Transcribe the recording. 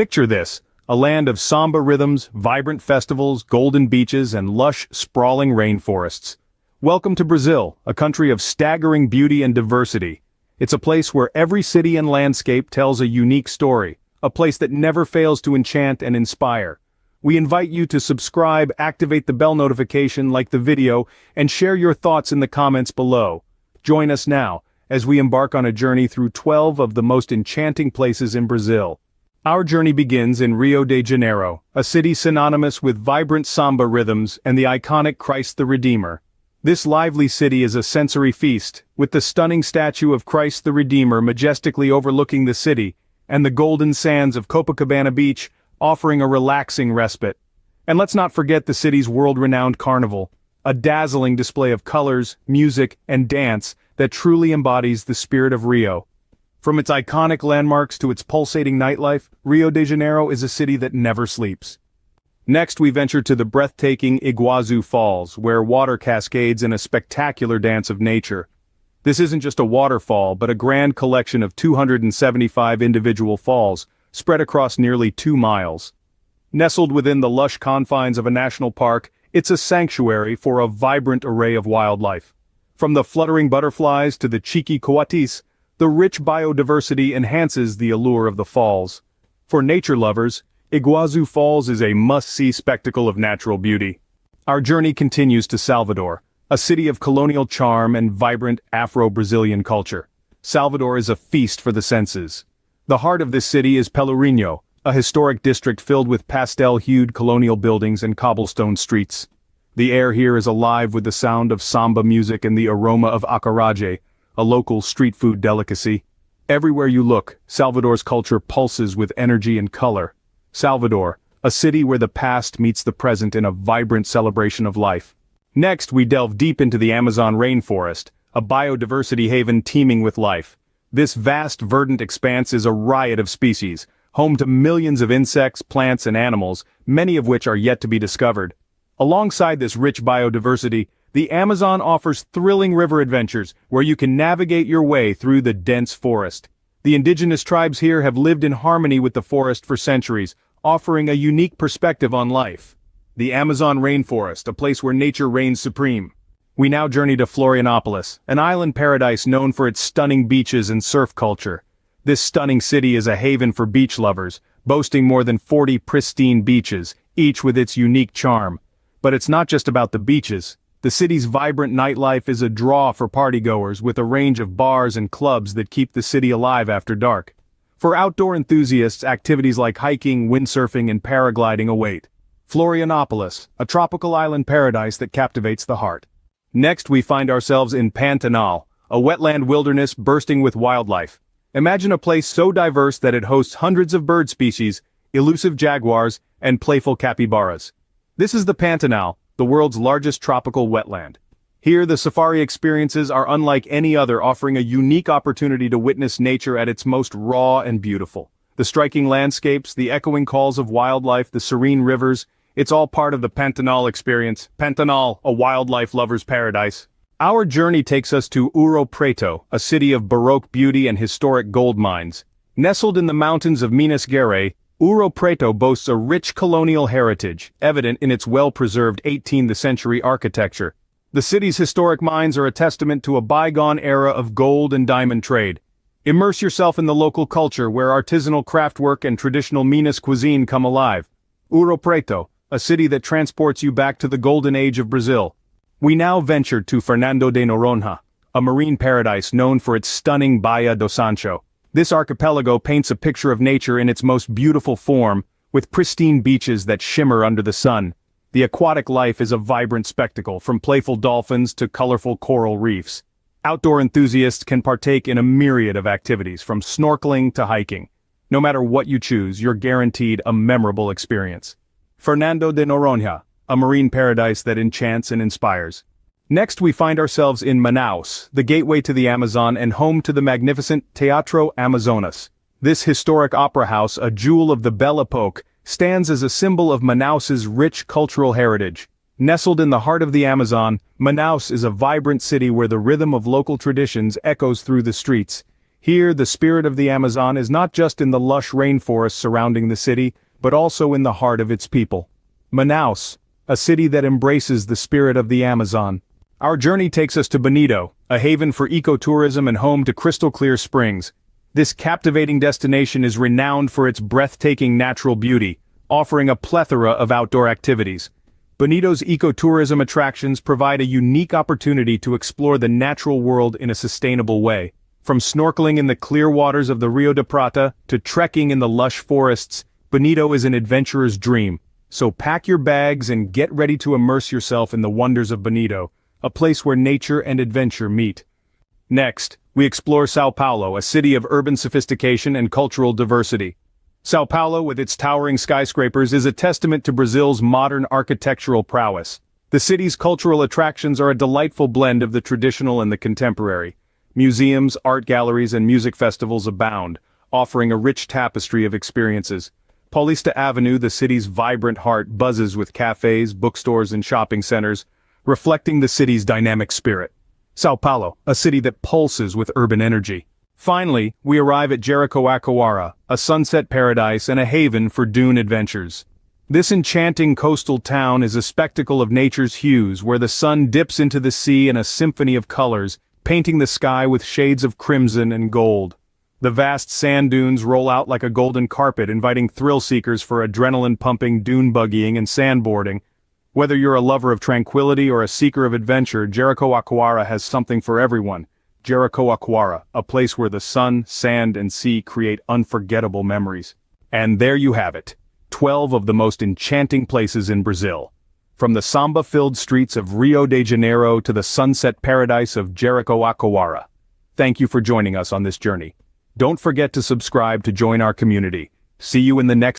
Picture this, a land of samba rhythms, vibrant festivals, golden beaches, and lush, sprawling rainforests. Welcome to Brazil, a country of staggering beauty and diversity. It's a place where every city and landscape tells a unique story, a place that never fails to enchant and inspire. We invite you to subscribe, activate the bell notification, like the video, and share your thoughts in the comments below. Join us now, as we embark on a journey through 12 of the most enchanting places in Brazil. Our journey begins in Rio de Janeiro, a city synonymous with vibrant samba rhythms and the iconic Christ the Redeemer. This lively city is a sensory feast, with the stunning statue of Christ the Redeemer majestically overlooking the city, and the golden sands of Copacabana Beach offering a relaxing respite. And let's not forget the city's world-renowned carnival, a dazzling display of colors, music, and dance that truly embodies the spirit of Rio. From its iconic landmarks to its pulsating nightlife, Rio de Janeiro is a city that never sleeps. Next we venture to the breathtaking Iguazu Falls, where water cascades in a spectacular dance of nature. This isn't just a waterfall but a grand collection of 275 individual falls, spread across nearly two miles. Nestled within the lush confines of a national park, it's a sanctuary for a vibrant array of wildlife. From the fluttering butterflies to the cheeky coatis, the rich biodiversity enhances the allure of the falls. For nature lovers, Iguazu Falls is a must-see spectacle of natural beauty. Our journey continues to Salvador, a city of colonial charm and vibrant Afro-Brazilian culture. Salvador is a feast for the senses. The heart of this city is Pelourinho, a historic district filled with pastel-hued colonial buildings and cobblestone streets. The air here is alive with the sound of samba music and the aroma of acarajé, a local street food delicacy. Everywhere you look, Salvador's culture pulses with energy and color. Salvador, a city where the past meets the present in a vibrant celebration of life. Next we delve deep into the Amazon rainforest, a biodiversity haven teeming with life. This vast verdant expanse is a riot of species, home to millions of insects, plants and animals, many of which are yet to be discovered. Alongside this rich biodiversity, the Amazon offers thrilling river adventures where you can navigate your way through the dense forest. The indigenous tribes here have lived in harmony with the forest for centuries, offering a unique perspective on life. The Amazon rainforest, a place where nature reigns supreme. We now journey to Florianopolis, an island paradise known for its stunning beaches and surf culture. This stunning city is a haven for beach lovers, boasting more than 40 pristine beaches, each with its unique charm. But it's not just about the beaches. The city's vibrant nightlife is a draw for partygoers with a range of bars and clubs that keep the city alive after dark. For outdoor enthusiasts, activities like hiking, windsurfing and paragliding await. Florianopolis, a tropical island paradise that captivates the heart. Next we find ourselves in Pantanal, a wetland wilderness bursting with wildlife. Imagine a place so diverse that it hosts hundreds of bird species, elusive jaguars, and playful capybaras. This is the Pantanal, the world's largest tropical wetland. Here the safari experiences are unlike any other offering a unique opportunity to witness nature at its most raw and beautiful. The striking landscapes, the echoing calls of wildlife, the serene rivers, it's all part of the Pantanal experience. Pantanal, a wildlife lover's paradise. Our journey takes us to Ouro Preto, a city of Baroque beauty and historic gold mines. Nestled in the mountains of Minas Gerais, Ouro Preto boasts a rich colonial heritage, evident in its well-preserved 18th-century architecture. The city's historic mines are a testament to a bygone era of gold and diamond trade. Immerse yourself in the local culture where artisanal craftwork and traditional Minas cuisine come alive. Ouro Preto, a city that transports you back to the golden age of Brazil. We now venture to Fernando de Noronha, a marine paradise known for its stunning Baía do Sancho. This archipelago paints a picture of nature in its most beautiful form, with pristine beaches that shimmer under the sun. The aquatic life is a vibrant spectacle, from playful dolphins to colorful coral reefs. Outdoor enthusiasts can partake in a myriad of activities, from snorkeling to hiking. No matter what you choose, you're guaranteed a memorable experience. Fernando de Noronha, a marine paradise that enchants and inspires. Next we find ourselves in Manaus, the gateway to the Amazon and home to the magnificent Teatro Amazonas. This historic opera house, a jewel of the Belle Epoque, stands as a symbol of Manaus's rich cultural heritage. Nestled in the heart of the Amazon, Manaus is a vibrant city where the rhythm of local traditions echoes through the streets. Here, the spirit of the Amazon is not just in the lush rainforests surrounding the city, but also in the heart of its people. Manaus, a city that embraces the spirit of the Amazon. Our journey takes us to Bonito, a haven for ecotourism and home to crystal-clear springs. This captivating destination is renowned for its breathtaking natural beauty, offering a plethora of outdoor activities. Bonito's ecotourism attractions provide a unique opportunity to explore the natural world in a sustainable way. From snorkeling in the clear waters of the Rio de Prata to trekking in the lush forests, Bonito is an adventurer's dream. So pack your bags and get ready to immerse yourself in the wonders of Bonito a place where nature and adventure meet. Next, we explore Sao Paulo, a city of urban sophistication and cultural diversity. Sao Paulo, with its towering skyscrapers, is a testament to Brazil's modern architectural prowess. The city's cultural attractions are a delightful blend of the traditional and the contemporary. Museums, art galleries, and music festivals abound, offering a rich tapestry of experiences. Paulista Avenue, the city's vibrant heart, buzzes with cafes, bookstores, and shopping centers, reflecting the city's dynamic spirit. Sao Paulo, a city that pulses with urban energy. Finally, we arrive at Jericoacoara, a sunset paradise and a haven for dune adventures. This enchanting coastal town is a spectacle of nature's hues where the sun dips into the sea in a symphony of colors, painting the sky with shades of crimson and gold. The vast sand dunes roll out like a golden carpet inviting thrill seekers for adrenaline-pumping dune buggying and sandboarding, whether you're a lover of tranquility or a seeker of adventure, Jericho Jericoacoara has something for everyone. Jericho Jericoacoara, a place where the sun, sand, and sea create unforgettable memories. And there you have it. 12 of the most enchanting places in Brazil. From the samba-filled streets of Rio de Janeiro to the sunset paradise of Jericho Jericoacoara. Thank you for joining us on this journey. Don't forget to subscribe to join our community. See you in the next